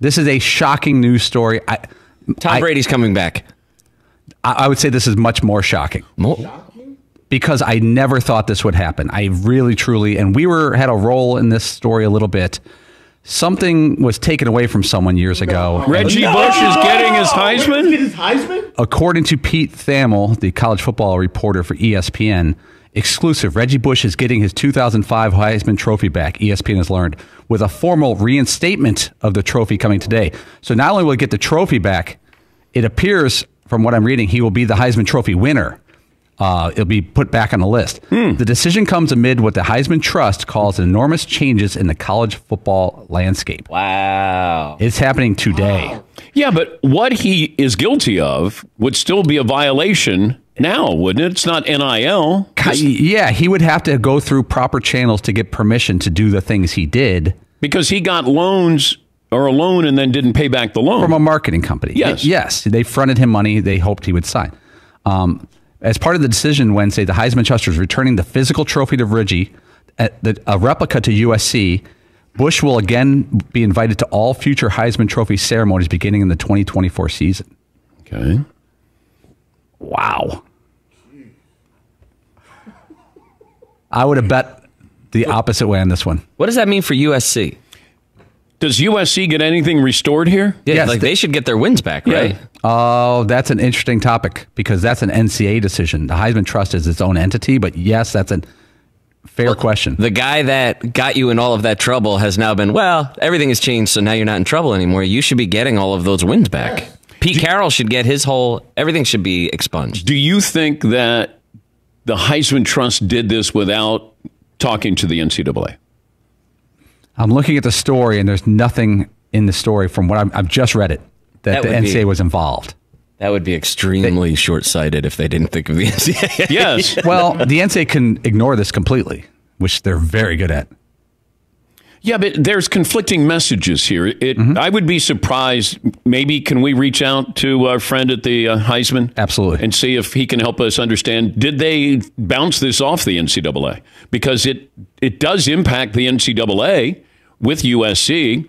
This is a shocking news story. I, Tom I- Brady's coming back. I I would say this is much more shocking Mo- because I never thought this would happen. I really, truly, and we were had a role in this story a little bit. Something was taken away from someone years ago. Reggie Bush is getting his Heisman. Get his Heisman? According to Pete Thamel, the college football reporter for E ESPN, exclusive, Reggie Bush is getting his 2005 Heisman Trophy back. ESPN has learned with a formal reinstatement of the trophy coming today. So not only will he get the trophy back, it appears from what I'm reading, he will be the Heisman Trophy winner. Uh, it'll be put back on the list. The decision comes amid what the Heisman Trust calls enormous changes in the college football landscape. wow. It's happening today. Yeah, but what he is guilty of would still be a violation now, wouldn't it? It's not NIL. Yeah, he would have to go through proper channels to get permission to do the things he did because he got loans or a loan and then didn't pay back the loan. from a marketing company. Yes. Yes. They fronted him money they hoped he would sign. Um, as part of the decision Wednesday, the Heisman Trust is returning the physical trophy to Reggie, the, a replica to USC. Bush will again be invited to all future Heisman Trophy ceremonies beginning in the 2024 season. okay. Wow. I would have bet the opposite way on this one. What does that mean for USC? Does USC get anything restored here? Yeah, Yes, like the- they should get their wins back, right? Oh, that's an interesting topic because that's an NCAA decision. The Heisman Trust is its own entity, but yes, that's a fair question. The guy that got you in all of that trouble has now been, well, everything has changed, so now you're not in trouble anymore. You should be getting all of those wins back. Pete Carroll should get his whole, everything should be expunged. Do you think that the Heisman Trust did this without talking to the NCAA? I'm looking at the story, and there's nothing in the story from what I'm, I've just read it that, That the NCAA be- was involved. That would be extremely short sighted if they didn't think of the NCAA. Yes. Well, the NCAA can ignore this completely, which they're very good at. Yeah, but there's conflicting messages here. It, I would be surprised. Maybe can we reach out to our friend at the uh, Heisman? Absolutely. And see if he can help us understand. Did they bounce this off the NCAA? Because it it does impact the NCAA with USC.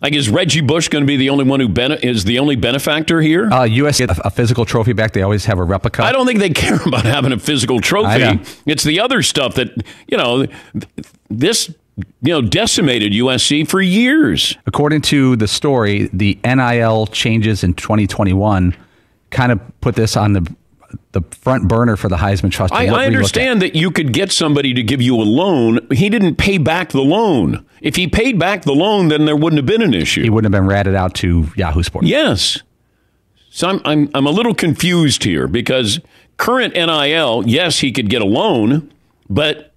Like, is Reggie Bush going to be the only one who bene- is the only benefactor here? Uh, USC get a, a physical trophy back. They always have a replica. I don't think they care about having a physical trophy. It's the other stuff that you know. th- This you know decimated USC for years. According to the story, the NIL changes in 2021 kind of put this on the the front burner for the Heisman Trust. I, I we look at. understand that you could get somebody to give you a loan. He didn't pay back the loan. If he paid back the loan, then there wouldn't have been an issue. He wouldn't have been ratted out to Yahoo Sports. Yes. So I'm, I'm, I'm a little confused here because current NIL, yes, he could get a loan, but,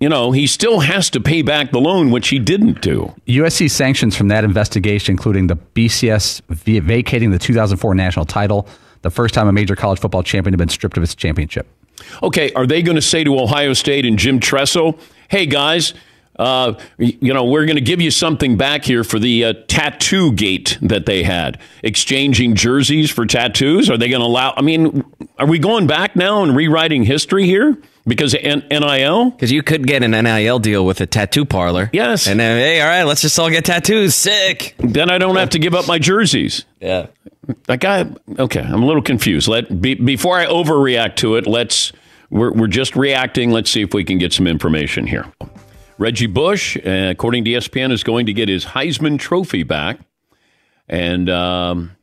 you know, he still has to pay back the loan, which he didn't do. USC sanctions from that investigation, including the BCS vacating the 2004 national title, the first time a major college football champion had been stripped of its championship. Okay, are they going to say to Ohio State and Jim Tressel, hey, guys, uh, you know, we're going to give you something back here for the uh, tattoo gate that they had, exchanging jerseys for tattoos? Are they going to allow? I mean, are we going back now and rewriting history here because N- NIL? Because you could get an NIL deal with a tattoo parlor. Yes. And then, hey, all right, let's just all get tattoos. Sick. Then I don't have to give up my jerseys. Yeah. That guy, okay, I'm a little confused. Let be, before I overreact to it, let's we're we're just reacting. Let's see if we can get some information here. Reggie Bush, uh, according to ESPN, is going to get his Heisman Trophy back, and um,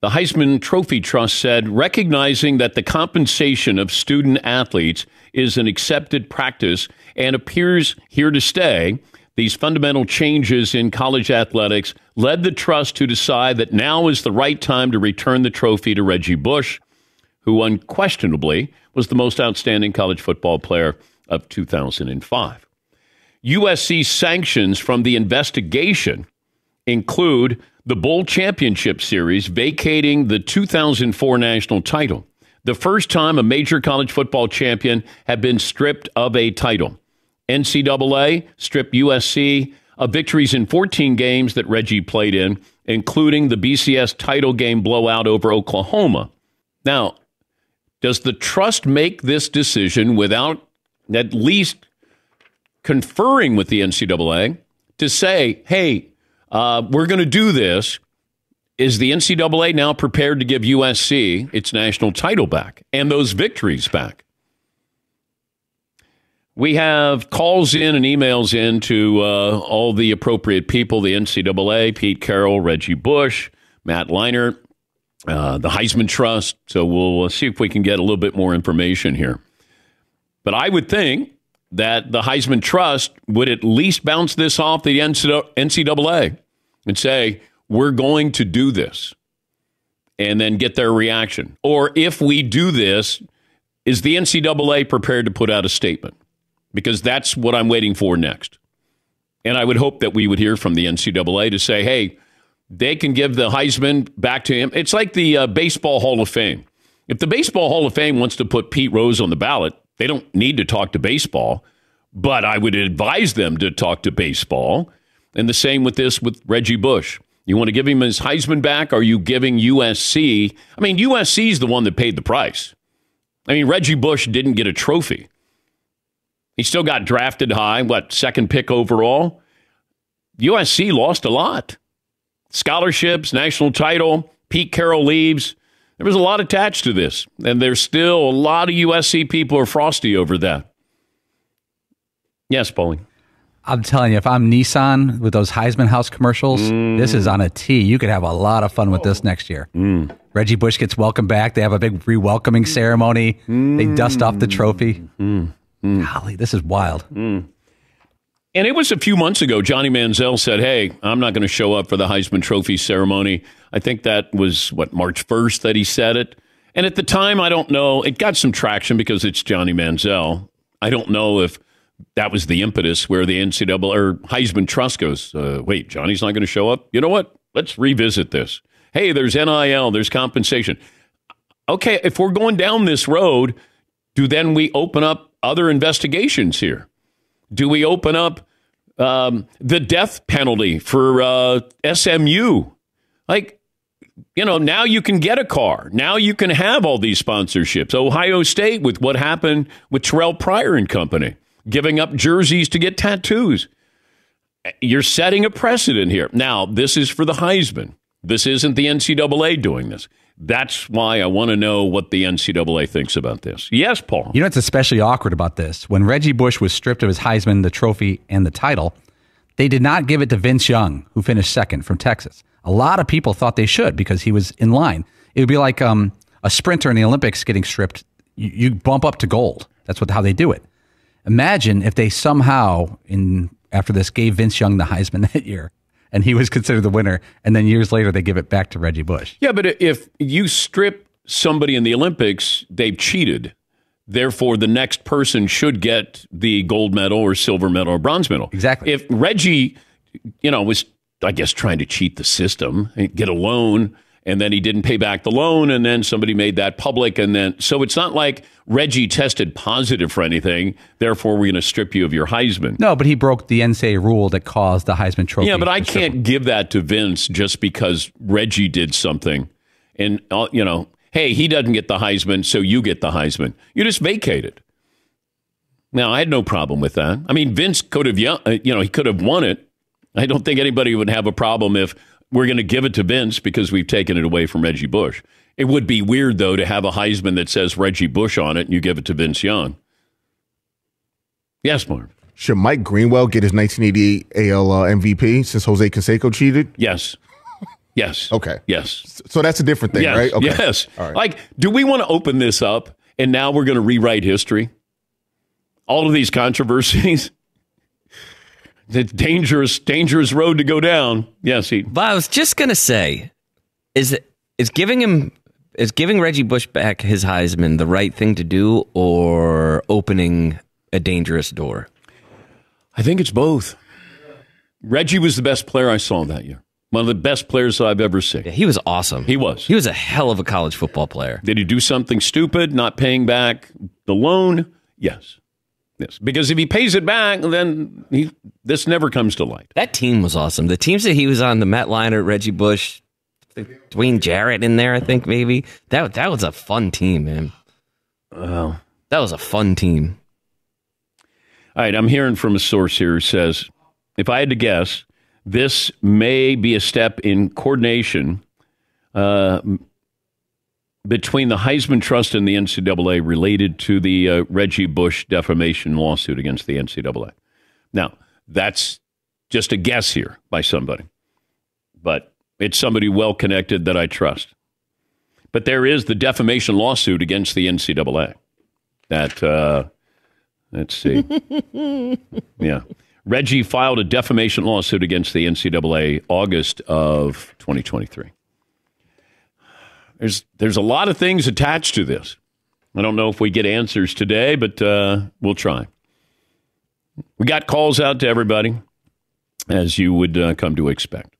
the Heisman Trophy Trust said, recognizing that the compensation of student athletes is an accepted practice and appears here to stay, these fundamental changes in college athletics led the trust to decide that now is the right time to return the trophy to Reggie Bush, who unquestionably was the most outstanding college football player of 2005. USC sanctions from the investigation include the Bowl Championship Series vacating the 2004 national title, the first time a major college football champion had been stripped of a title. NCAA stripped USC of victories in 14 games that Reggie played in, including the BCS title game blowout over Oklahoma. Now, does the trust make this decision without at least conferring with the NCAA to say, hey, Uh, we're going to do this. Is the NCAA now prepared to give USC its national title back and those victories back? We have calls in and emails in to uh, all the appropriate people the NCAA, Pete Carroll, Reggie Bush, Matt Leinart, uh, the Heisman Trust. So we'll uh, see if we can get a little bit more information here. But I would think that the Heisman Trust would at least bounce this off the NCAA and say, we're going to do this, and then get their reaction. Or if we do this, is the NCAA prepared to put out a statement? Because that's what I'm waiting for next. And I would hope that we would hear from the NCAA to say, hey, they can give the Heisman back to him. It's like the uh, Baseball Hall of Fame. If the Baseball Hall of Fame wants to put Pete Rose on the ballot, they don't need to talk to baseball, but I would advise them to talk to baseball. And the same with this with Reggie Bush. You want to give him his Heisman back? Are you giving USC? I mean, USC is the one that paid the price. I mean, Reggie Bush didn't get a trophy. He still got drafted high, what, second pick overall? USC lost a lot. Scholarships, national title, Pete Carroll leaves. There was a lot attached to this, and there's still a lot of USC people are frosty over that. Yes, Paulie. I'm telling you, if I'm Nissan with those Heisman House commercials, mm. this is on a T. You could have a lot of fun with this next year. Mm. Reggie Bush gets welcomed back. They have a big re-welcoming ceremony. Mm. They dust off the trophy. Mm. Golly, this is wild. And it was a few months ago, Johnny Manziel said, Hey, I'm not going to show up for the Heisman Trophy ceremony. I think that was, what, March 1st that he said it. And at the time, I don't know, it got some traction because it's Johnny Manziel. I don't know if that was the impetus where the NCAA or Heisman Trust goes, uh, wait, Johnny's not going to show up? You know what? Let's revisit this. Hey, there's NIL, there's compensation. Okay, if we're going down this road, do then we open up other investigations here? Do we open up um, the death penalty for uh, SMU? Like, you know, now you can get a car. Now you can have all these sponsorships. Ohio State with what happened with Terrell Pryor and company, giving up jerseys to get tattoos. You're setting a precedent here. Now, this is for the Heisman. This isn't the NCAA doing this. That's why I want to know what the NCAA thinks about this. Yes, Paul. You know what's especially awkward about this? When Reggie Bush was stripped of his Heisman, the trophy, and the title, they did not give it to Vince Young, who finished second from Texas. A lot of people thought they should because he was in line. It would be like um, a sprinter in the Olympics getting stripped. You, you bump up to gold. That's what how they do it. Imagine if they somehow, in after this, gave Vince Young the Heisman that year and he was considered the winner. And then years later, they give it back to Reggie Bush. Yeah, but if you strip somebody in the Olympics, they've cheated. Therefore, the next person should get the gold medal or silver medal or bronze medal. Exactly. If Reggie, you know, was, I guess, trying to cheat the system, get a loan and then he didn't pay back the loan, and then somebody made that public, and then so it's not like Reggie tested positive for anything. Therefore, we're going to strip you of your Heisman. No, but he broke the NCAA rule that caused the Heisman Trophy. Yeah, but I can't give that to Vince just because Reggie did something, and uh, you know, hey, he doesn't get the Heisman, so you get the Heisman. You just vacate it. Now, I had no problem with that. I mean, Vince could have, uh, you know, he could have won it. I don't think anybody would have a problem if we're going to give it to Vince because we've taken it away from Reggie Bush. It would be weird, though, to have a Heisman that says Reggie Bush on it and you give it to Vince Young. Yes, Mark. Should Mike Greenwell get his 1988 AL uh, MVP since Jose Canseco cheated? Yes. Yes. okay. Yes. So that's a different thing, yes. right? Okay. Yes. Like, do we want to open this up and now we're going to rewrite history? All of these controversies? It's dangerous, dangerous road to go down. Yes, he. But I was just gonna say, is is giving him is giving Reggie Bush back his Heisman the right thing to do, or opening a dangerous door? I think it's both. Reggie was the best player I saw that year. One of the best players I've ever seen. Yeah, he was awesome. He was. He was a hell of a college football player. Did he do something stupid, not paying back the loan? Yes. Yes, because if he pays it back, then he, this never comes to light. That team was awesome. The teams that he was on, the Matt Leinart, Reggie Bush, Dwayne Jarrett in there, I think maybe that that was a fun team, man. Well, that was a fun team. All right, I'm hearing from a source here who says, if I had to guess, this may be a step in coordination uh, between the Heisman Trust and the NCAA related to the uh, Reggie Bush defamation lawsuit against the NCAA. Now, that's just a guess here by somebody, but it's somebody well connected that I trust. But there is the defamation lawsuit against the NCAA. That, uh, let's see. yeah. Reggie filed a defamation lawsuit against the NCAA August of 2023. There's there's a lot of things attached to this. I don't know if we get answers today, but uh, we'll try. We got calls out to everybody, as you would uh, come to expect.